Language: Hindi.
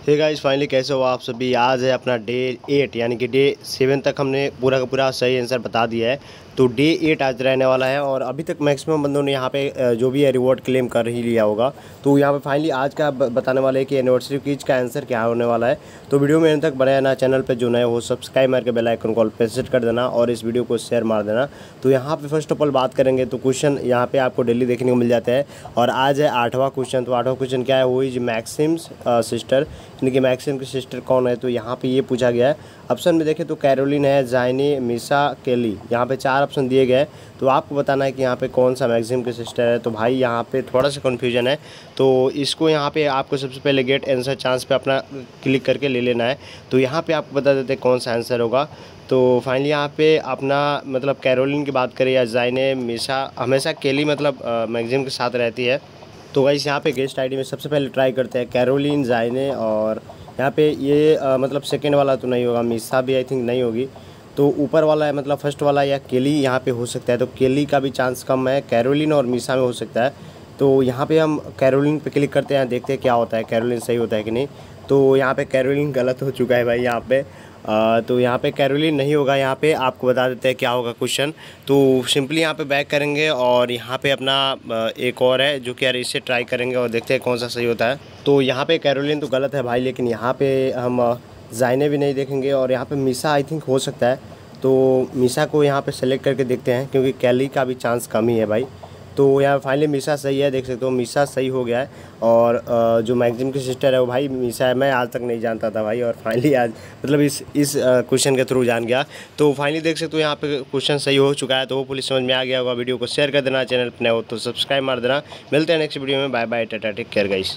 हे गाइस फाइनली कैसे हो आप सभी? आज है अपना डे एट यानी कि डे सेवन तक हमने पूरा का पूरा सही आंसर बता दिया है। तो डे एट आज रहने वाला है और अभी तक मैक्सिमम बंदों ने यहाँ पे जो भी है रिवॉर्ड क्लेम कर ही लिया होगा। तो यहाँ पे फाइनली आज का बताने वाले हैं कि एनिवर्सरी क्विज का आंसर क्या होने वाला है। तो वीडियो में अभी तक बनाया ना चैनल पर जो नए हो सब्सक्राइब मार के बेल आइकन कॉल पर सेट कर देना और इस वीडियो को शेयर मार देना। तो यहाँ पर फ़र्स्ट ऑफ़ ऑल बात करेंगे तो क्वेश्चन यहाँ पर आपको डेली देखने को मिल जाता है। और आज है आठवां क्वेश्चन तो आठवां क्वेश्चन क्या है? वो इज़ मैक्सिम्स सिस्टर यानी कि मैक्सिम की सिस्टर कौन है? तो यहाँ पे ये पूछा गया है। ऑप्शन में देखें तो कैरोलिन है, जाइनी, मिसा, केली। यहाँ पे चार ऑप्शन दिए गए तो आपको बताना है कि यहाँ पे कौन सा मैक्सिम की सिस्टर है? तो भाई यहाँ पे थोड़ा सा कन्फ्यूज़न है। तो इसको यहाँ पे आपको सबसे पहले गेट आंसर चांस पे अपना क्लिक करके ले लेना है। तो यहाँ पर आपको बता देते कौन सा आंसर होगा। तो फाइनली यहाँ पे अपना मतलब कैरोलिन की बात करें या जाइने, मिसा, हमेशा केली मतलब मैगजीम के साथ रहती है। तो वैसे यहाँ पे गेस्ट आईडी में सबसे पहले ट्राई करते हैं कैरोलिन जाइने और यहाँ पे ये आ, मतलब सेकेंड वाला तो नहीं होगा मिसा भी आई थिंक नहीं होगी। तो ऊपर वाला है मतलब फ़र्स्ट वाला या केली यहाँ पे हो सकता है। तो केली का भी चांस कम है कैरोलिन और मिसा में हो सकता है। तो यहाँ पे हम कैरोलिन पे क्लिक करते हैं देखते हैं क्या होता है कैरोलिन सही होता है कि नहीं। तो यहाँ पे कैरोलिन गलत हो चुका है भाई यहाँ पे। तो यहाँ पे कैरोलिन नहीं होगा यहाँ पे, आपको बता देते हैं क्या होगा क्वेश्चन तो सिंपली यहाँ पे बैक करेंगे और यहाँ पे अपना एक और है जो कि यार इससे ट्राई करेंगे और देखते हैं कौन सा सही होता है. तो यहाँ पे कैरोलिन तो गलत है भाई, लेकिन यहाँ पे हम जाइने भी नहीं देखेंगे और यहाँ पर मिसा आई थिंक हो सकता है. तो मीसा को यहाँ पर सेलेक्ट करके देखते हैं, क्योंकि कैली का भी चांस कम ही है भाई. तो यहाँ फाइनली मीसा सही है, देख सकते हो मिसा सही हो गया है। और जो मैगजीम की सिस्टर है वो भाई मिसा है, मैं आज तक नहीं जानता था भाई, और फाइनली आज मतलब इस इस क्वेश्चन के थ्रू जान गया। तो फाइनली देख सकते हो यहाँ पे क्वेश्चन सही हो चुका है तो वो पुलिस समझ में आ गया होगा वीडियो को शेयर कर देना चैनल पर हो तो सब्सक्राइब मार देना। मिलते हैं नेक्स्ट वीडियो में bye bye tata take care guys